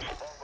Watch.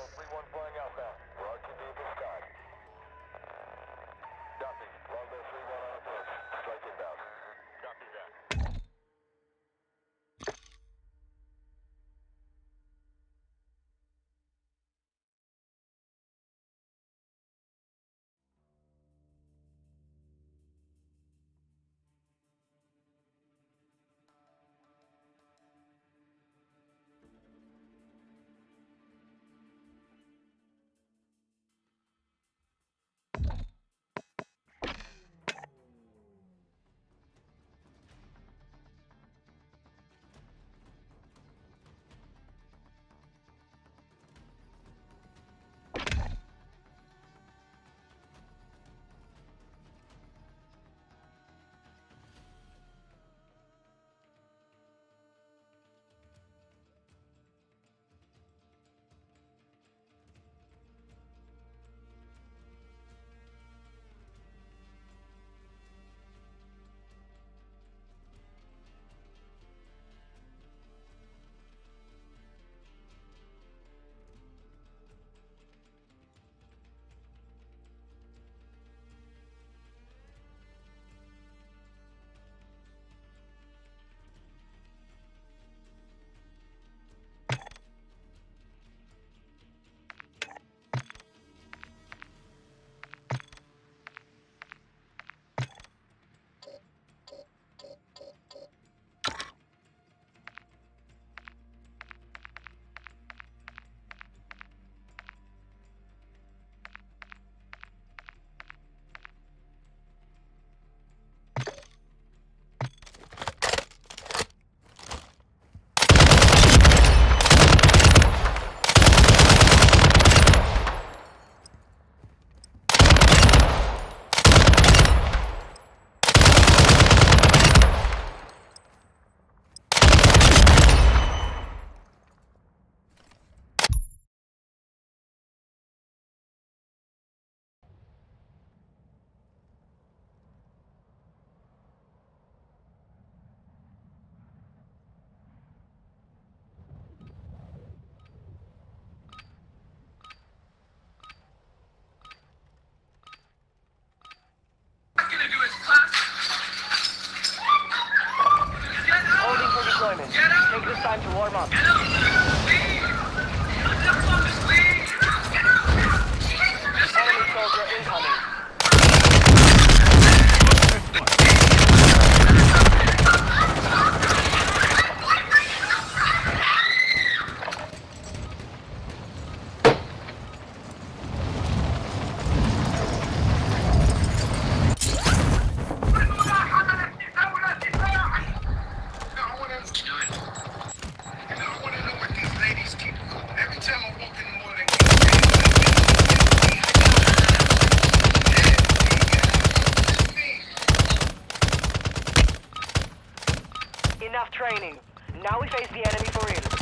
enough training. Now we face the enemy for real.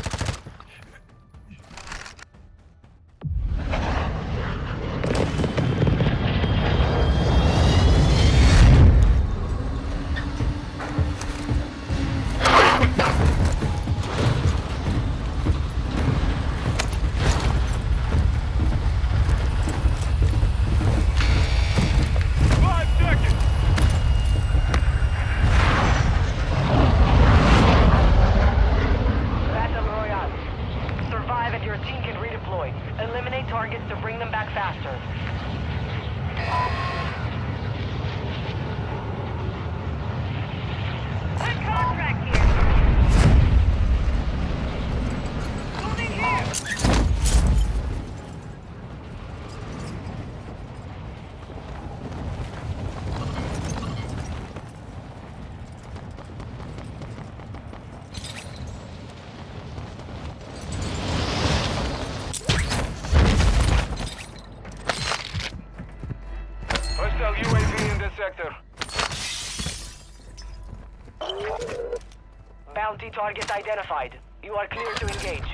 Target identified. You are clear to engage.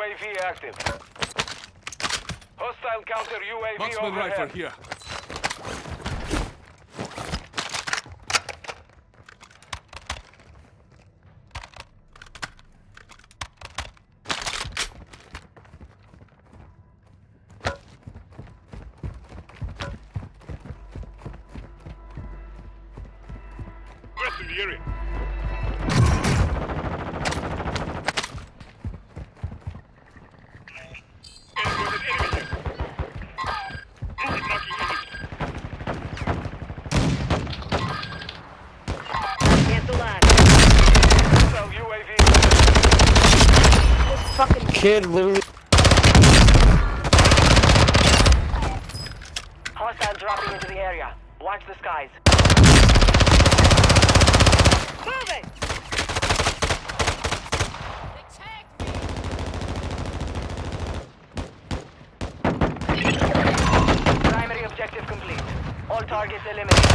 UAV active. Hostile counter UAV Marksman overhead. rifle here. Kid literally. Hostile dropping into the area. Watch the skies. Move it! Primary objective complete. All targets eliminated.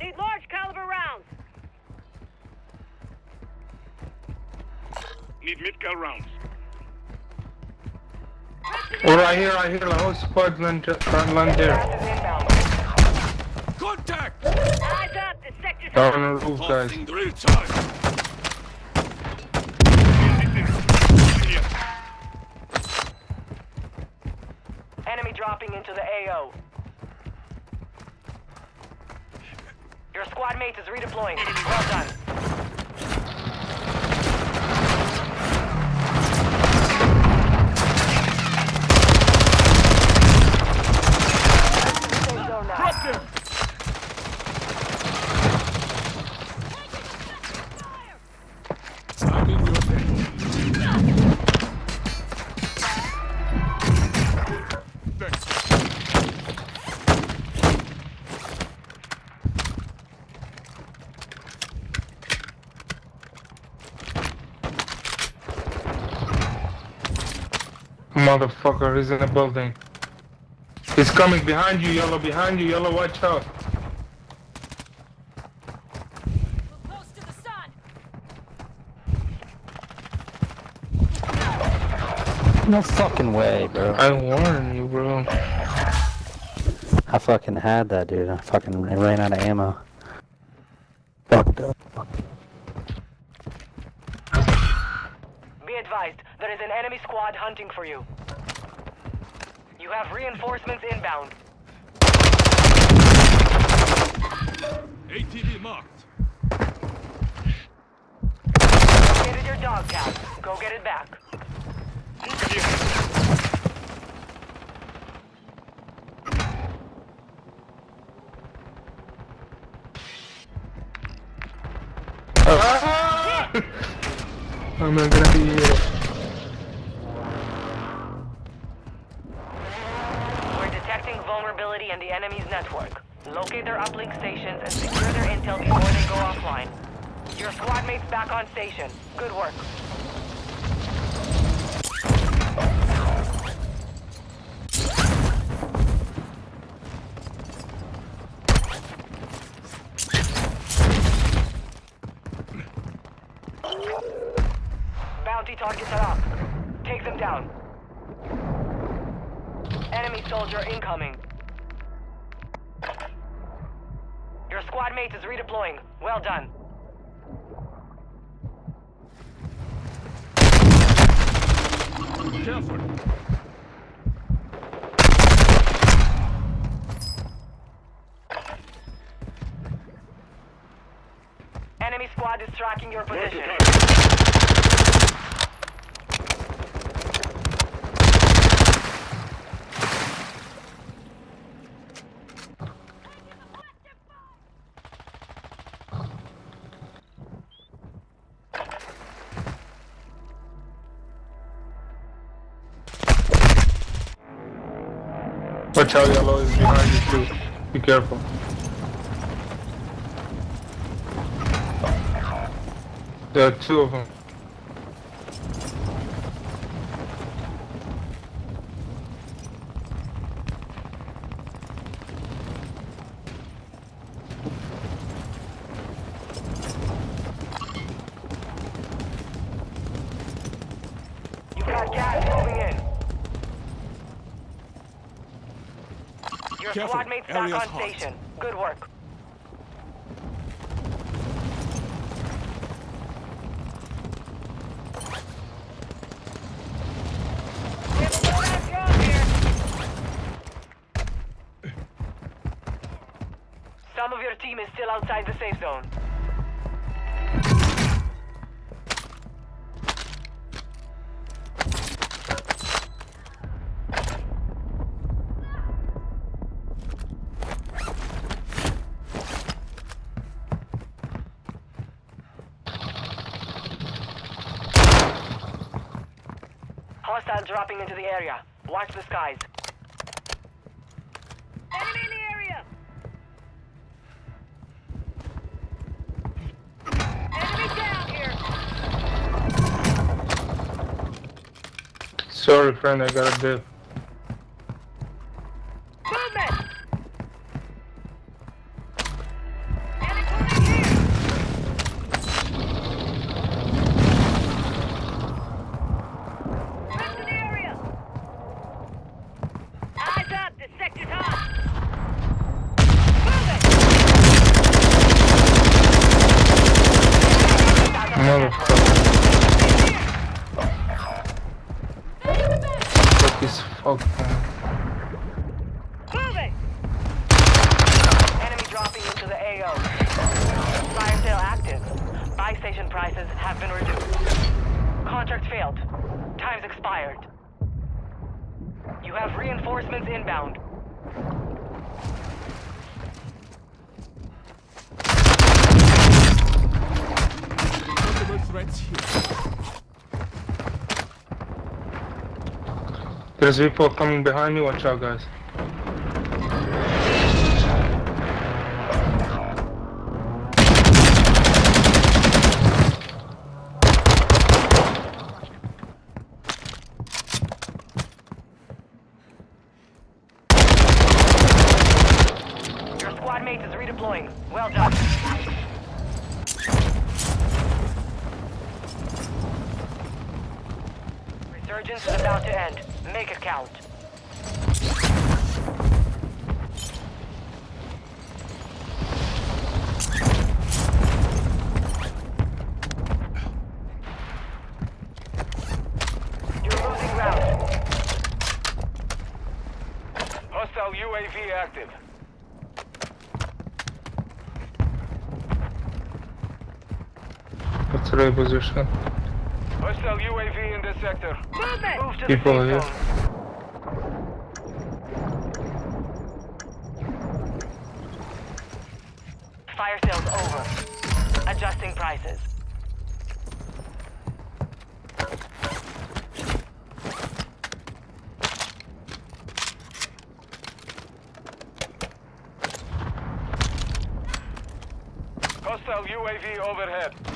Need large caliber rounds. Need mid-cal rounds. Oh, right here, right here, the whole squad land, front land there. Gas is inbound. Contact! Eyes up, the sector's Down on the roof, guys. Pulsing drill Here. Enemy dropping into the AO. Your squad mate is redeploying. Well done. Motherfucker is in the building. He's coming behind you, yellow, behind you, yellow, watch out. close to the sun. No fucking way, bro. I warn you, bro. I fucking had that, dude. I fucking ran out of ammo. Fucked up. Be advised, there is an enemy squad hunting for you. You have reinforcements inbound. ATV marked. Located your dog tag. Go get it back. Movement here. Ah! I'm not gonna be here. Network. Locate their uplink stations and secure their intel before they go offline. Your squad mates back on station. Good work. Bounty targets are up. Take them down. Enemy soldier incoming. Squad mate is redeploying. Well done. Careful. Enemy squad is tracking your position. Watch out, yellow is behind you too. Be careful. There are two of them. got gas moving in. Your Careful, squad mate's back on hot. station. Good work. We have a loadout drop here. Some of your team is still outside the safe zone. Dropping into the area. Watch the skies. Enemy in the area. Enemy down here. Sorry, friend, I got a bit. What is fuck, man? Moving. Enemy dropping into the AO. Fire sale active. Buy station prices have been reduced. Contract failed. Time's expired. You have reinforcements inbound. Possible threats here. There's people coming behind you. Watch out, guys. Well done. Resurgence is about to end. Make it count. You're losing ground. Hostile UAV active. What's the right position? Hostile UAV in this sector. Movement. Move to the People safe here. zone. Fire sales over. Adjusting prices. Hostile UAV overhead.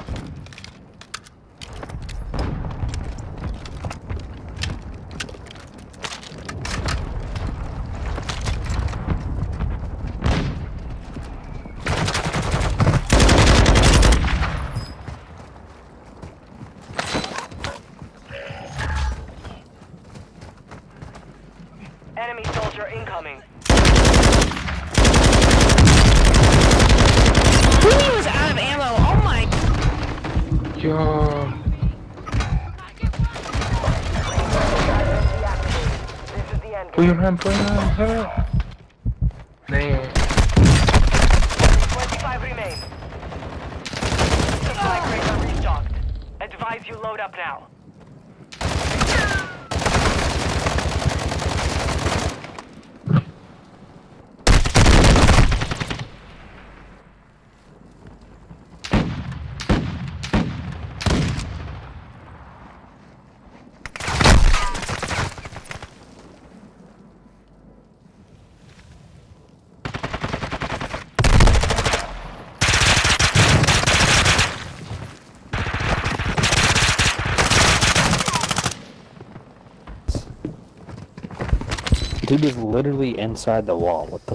Enemy soldier incoming. He was out of ammo. Oh my. Yo. This is the end. Put your hand, put your hand. Help. Damn. 25 remain. Supply crates are restocked. Advise you load up now. Is literally inside the wall. What the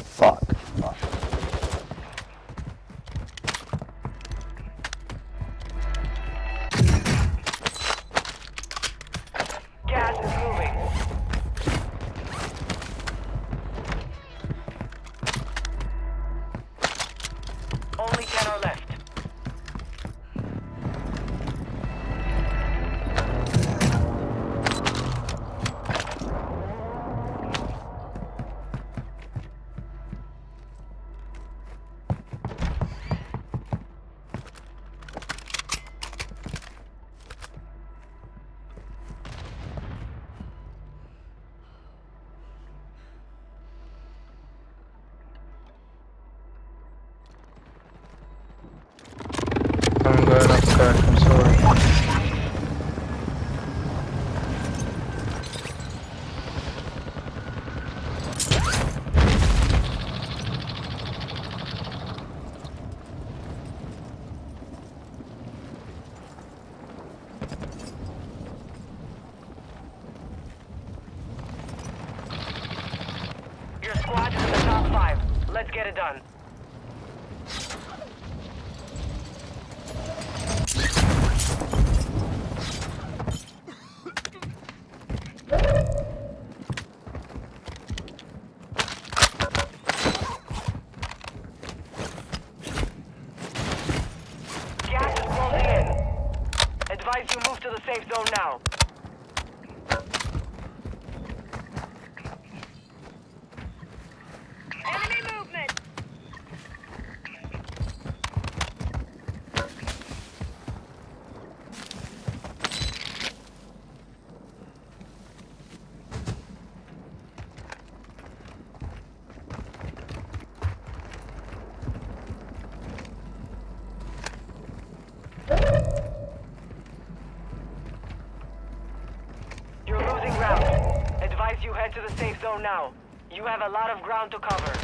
I'm going up crack, I'm sorry. Your squad is the top five. Let's get it done. Gas is closing in. Advise you move to the safe zone now. Enemy movement. You're losing ground. Advise you head to the safe zone now. You have a lot of ground to cover.